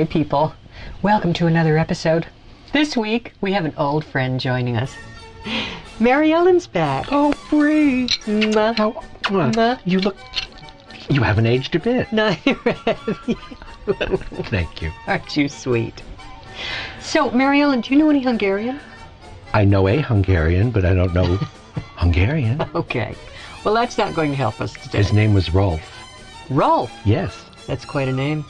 Hi, people. Welcome to another episode. This week, we have an old friend joining us. Mary Ellen's back. Oh, Bree. Mwah. How? Mwah. you look. You haven't aged a bit. Neither have you. Thank you. Aren't you sweet? So, Mary Ellen, do you know any Hungarian? I know a Hungarian, but I don't know Hungarian. Okay. Well, that's not going to help us today. His name was Rolf. Rolf. Yes. That's quite a name.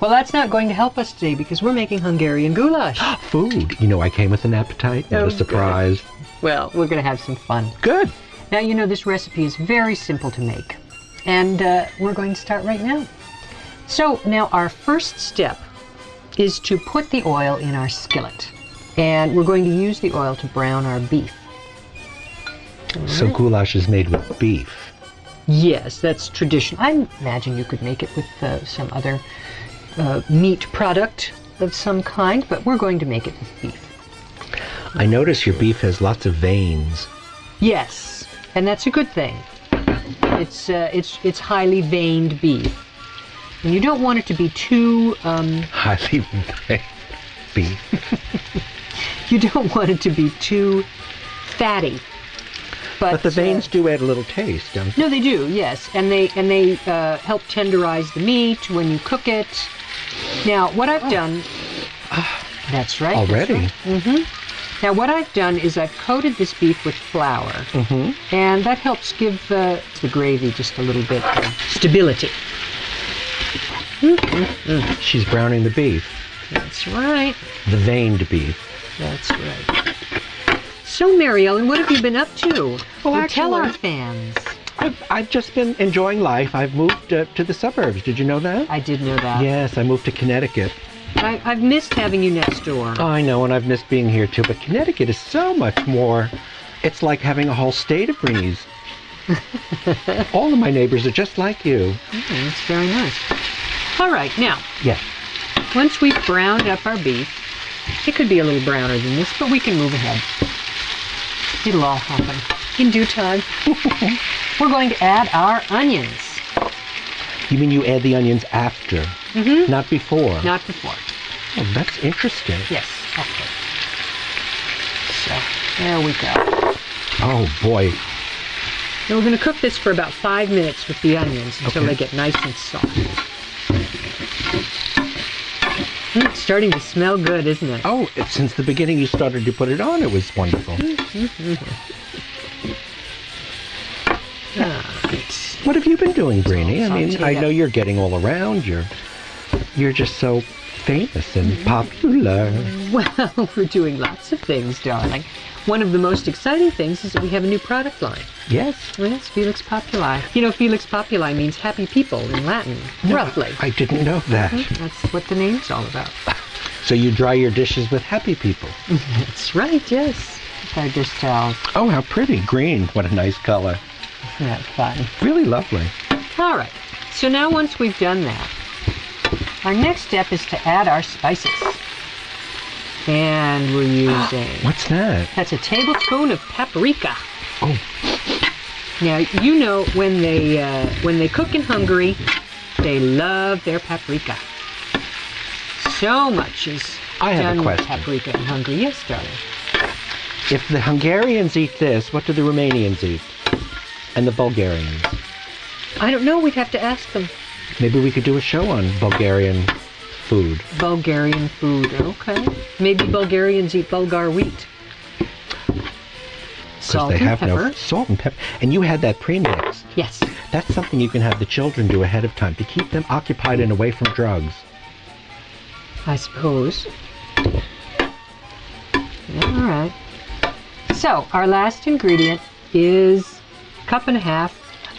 Well, that's not going to help us today because we're making Hungarian goulash. Food. You know, I came with an appetite, not Oh, a surprise. well, we're going to have some fun. Good. Now, you know, this recipe is very simple to make, and uh, we're going to start right now. So, now our first step is to put the oil in our skillet, and we're going to use the oil to brown our beef. So goulash is made with beef. Yes, that's traditional. I imagine you could make it with uh, some other uh, meat product of some kind, but we're going to make it with beef. I notice your beef has lots of veins. Yes, and that's a good thing. It's uh, it's it's highly veined beef, and you don't want it to be too. Um, Highly veined beef. you don't want it to be too fatty. But, But the uh, veins do add a little taste, don't they? no, they do. Yes, and they and they uh, help tenderize the meat when you cook it. Now, what I've done. That's right. that's Already? right. Now, what I've done is I've coated this beef with flour, Mm-hmm. and that helps give uh, the gravy just a little bit of stability. She's browning the beef. That's right. The veined beef. That's right. So, Mary Ellen, what have you been up to? Well, actually, tell our fans. I've, I've just been enjoying life. I've moved uh, to the suburbs. Did you know that? I did know that. Yes, I moved to Connecticut. I, I've missed having you next door. I know, and I've missed being here too, but Connecticut is so much more. It's like having a whole state of breeze. All of my neighbors are just like you. Mm, That's very nice. All right, now, Yeah. once we've browned up our beef, it could be a little browner than this, but we can move ahead. It'll all happen in due time. We're going to add our onions. You mean you add the onions after, Mm-hmm. not before? Not before. Oh, that's interesting. Yes. Okay. So there we go. Oh boy. Now we're going to cook this for about five minutes with the onions until Okay. they get nice and soft. It's starting to smell good, isn't it? Oh, it- since the beginning you started to put it on, it was wonderful. Right. Ah. What have you been doing, Brini? I mean, I know you're getting all around. You're, you're just so famous and mm-hmm. popular. Well, we're doing lots of things, darling. One of the most exciting things is that we have a new product line. Yes. Yes, Felix Populi. You know, Felix Populi means happy people in Latin, roughly. I didn't know that. Mm-hmm. That's what the name's all about. So you dry your dishes with happy people. That's right, yes. With our dish towels. Oh, how pretty. Green. What a nice color. Isn't that fun? Really lovely. All right. So now once we've done that, our next step is to add our spices. And we're using What's that? that's a tablespoon of paprika. Oh. Now you know when they uh, when they cook in Hungary, they love their paprika. So much is I have a question. paprika in Hungary. Yes, darling. If the Hungarians eat this, what do the Romanians eat? And the Bulgarians? I don't know. We'd have to ask them. Maybe we could do a show on Bulgarian food. Bulgarian food. Okay. Maybe Bulgarians eat Bulgar wheat. Because Salt they and have pepper. no salt and pepper. And you had that premix. Yes. That's something you can have the children do ahead of time to keep them occupied and away from drugs. I suppose. All right. So our last ingredient is a cup and a half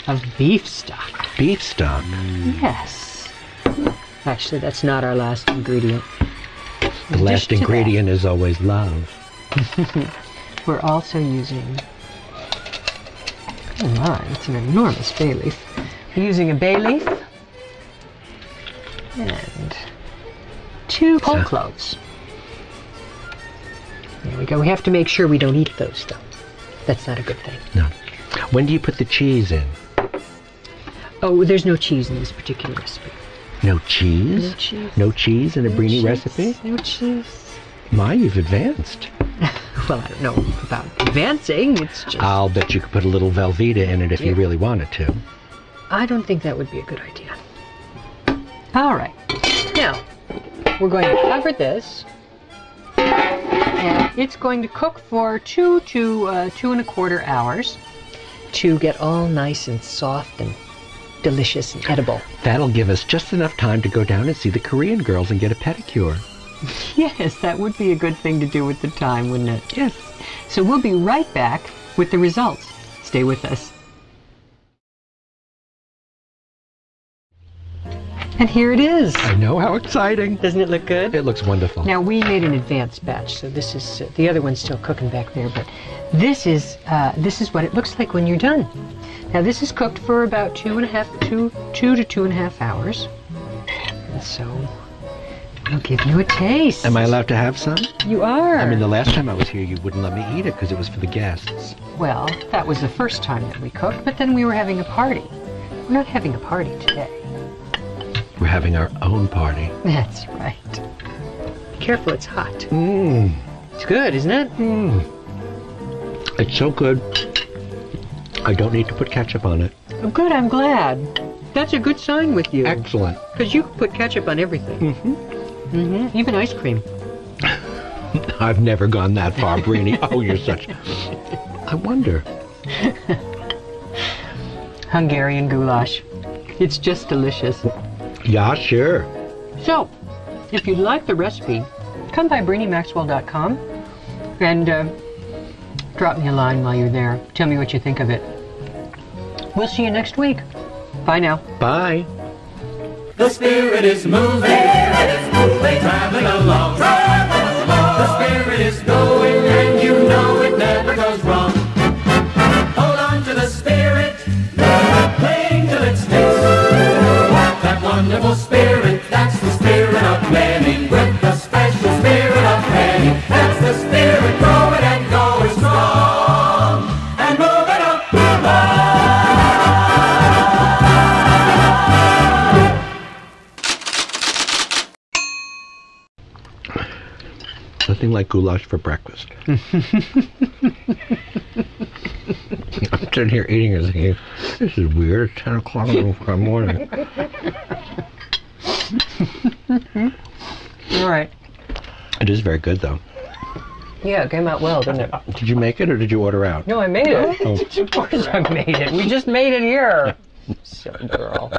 of beef stock. Beef stock. Yes. Actually, that's not our last ingredient. The last ingredient is always love. We're also using. Oh my, it's an enormous bay leaf. We're using a bay leaf and two whole cloves. There we go. We have to make sure we don't eat those though. That's not a good thing. No. When do you put the cheese in? Oh, there's no cheese in this particular recipe. No cheese? No cheese. No cheese in a No brini cheese, recipe? No cheese. My, you've advanced. Well, I don't know about advancing. It's just. I'll bet you could put a little Velveeta in it if you really wanted to. I don't think that would be a good idea. All right. Now, we're going to cover this. And it's going to cook for two to uh, two and a quarter hours to get all nice and soft and delicious and edible. That'll give us just enough time to go down and see the Korean girls and get a pedicure. Yes, that would be a good thing to do with the time, wouldn't it? Yes. So we'll be right back with the results. Stay with us. And here it is. I know how exciting. Doesn't it look good? It looks wonderful. Now we made an advanced batch, so this is uh, the other one's still cooking back there, but this is uh, this is what it looks like when you're done. Now this is cooked for about two and a half, two two to two and a half hours, and so I'll give you a taste. Am I allowed to have some? You are. I mean, the last time I was here, you wouldn't let me eat it because it was for the guests. Well, that was the first time that we cooked, but then we were having a party. We're not having a party today. We're having our own party. That's right. Be careful, it's hot. Mmm. It's good, isn't it? Mmm. It's so good. I don't need to put ketchup on it. Oh, good, I'm glad. That's a good sign with you. Excellent. Because you put ketchup on everything. Mm-hmm. Mm-hmm. Even ice cream. I've never gone that far, Brini. oh, you're such. I wonder. Hungarian goulash. It's just delicious. Yeah, sure. So, if you'd like the recipe, come by BriniMaxwell.com and uh, drop me a line while you're there. Tell me what you think of it. We'll see you next week. Bye now. Bye. The spirit is moving, it is moving traveling along. Traveling along. The spirit is going, and you know it never goes wrong. Hold on to the spirit, cling till it sticks. That wonderful Nothing like goulash for breakfast. I'm sitting here eating and thinking, this is weird. It's 10 o'clock in the morning. All right. It is very good, though. Yeah, it came out well, didn't it? Uh, did you make it or did you order out? No, I made it. Oh. of course I made it. We just made it here. Silly girl.